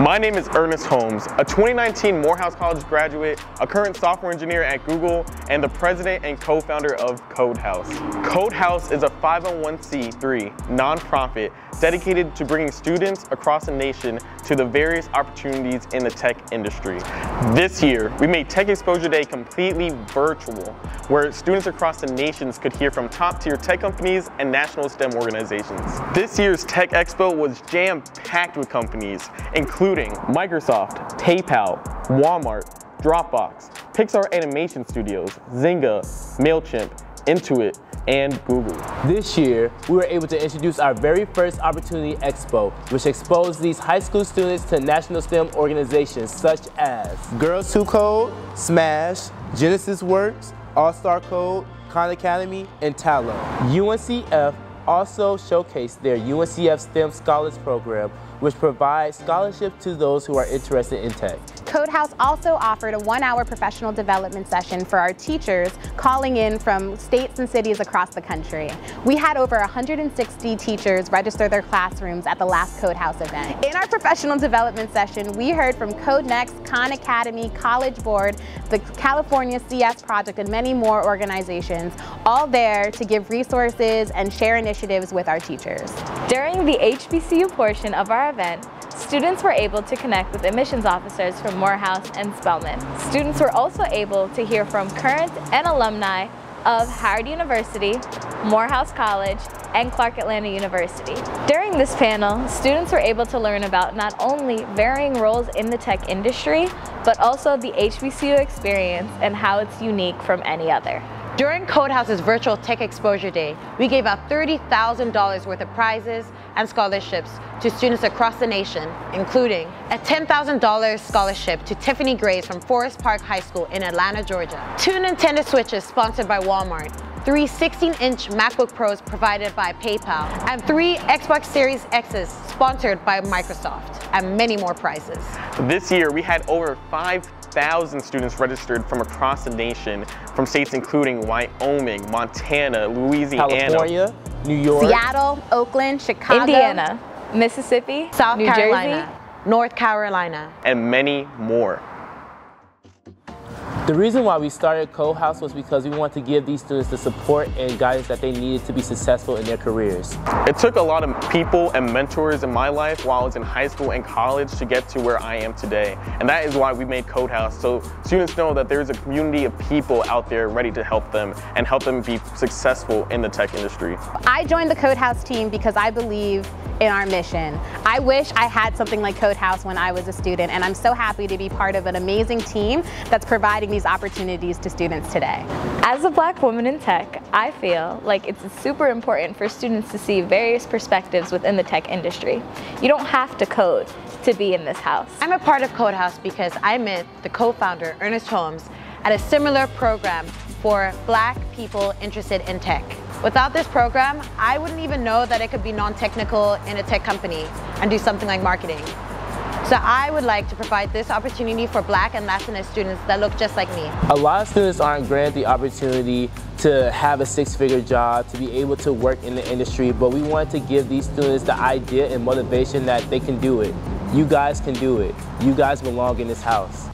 My name is Ernest Holmes, a 2019 Morehouse College graduate, a current software engineer at Google, and the president and co-founder of CodeHouse. CodeHouse is a 501c3 nonprofit dedicated to bringing students across the nation to the various opportunities in the tech industry. This year, we made Tech Exposure Day completely virtual, where students across the nations could hear from top-tier tech companies and national STEM organizations. This year's Tech Expo was jam-packed with companies, including Microsoft, PayPal, Walmart, Dropbox, Pixar Animation Studios, Zynga, MailChimp, Intuit, and Google. This year, we were able to introduce our very first Opportunity Expo, which exposed these high school students to national STEM organizations such as Girls Who Code, Smash, Genesis Works, All-Star Code, Khan Academy, and Tallo. UNCF also showcased their UNCF STEM Scholars Program, which provides scholarships to those who are interested in tech. CodeHouse also offered a one-hour professional development session for our teachers calling in from states and cities across the country. We had over 160 teachers register their classrooms at the last CodeHouse event. In our professional development session, we heard from CodeNext, Khan Academy, College Board, the California CS Project, and many more organizations, all there to give resources and share initiatives with our teachers. During the HBCU portion of our event, students were able to connect with admissions officers from Morehouse and Spelman. Students were also able to hear from current and alumni of Howard University, Morehouse College, and Clark Atlanta University. During this panel, students were able to learn about not only varying roles in the tech industry, but also the HBCU experience and how it's unique from any other. During CodeHouse's virtual Tech Exposure Day, we gave out $30,000 worth of prizes and scholarships to students across the nation, including a $10,000 scholarship to Tiffani Graves from Forest Park High School in Atlanta, Georgia, two Nintendo Switches sponsored by Walmart, three 16-inch MacBook Pros provided by PayPal, and three Xbox Series X's sponsored by Microsoft, and many more prizes. This year, we had over 5,000 students registered from across the nation, from states including Wyoming, Montana, Louisiana, California, New York, Seattle, Oakland, Chicago, Indiana, Mississippi, South New Carolina, Jersey, North Carolina, and many more. The reason why we started CodeHouse was because we wanted to give these students the support and guidance that they needed to be successful in their careers. It took a lot of people and mentors in my life while I was in high school and college to get to where I am today. And that is why we made CodeHouse, so students know that there's a community of people out there ready to help them and help them be successful in the tech industry. I joined the CodeHouse team because I believe in our mission. I wish I had something like CodeHouse when I was a student, and I'm so happy to be part of an amazing team that's providing these opportunities to students today. As a black woman in tech, I feel like it's super important for students to see various perspectives within the tech industry. You don't have to code to be in this house. I'm a part of CodeHouse because I met the co-founder, Ernest Holmes, at a similar program for black people interested in tech. Without this program, I wouldn't even know that it could be non-technical in a tech company and do something like marketing. So I would like to provide this opportunity for black and Latinx students that look just like me. A lot of students aren't granted the opportunity to have a six-figure job, to be able to work in the industry, but we want to give these students the idea and motivation that they can do it. You guys can do it. You guys belong in this house.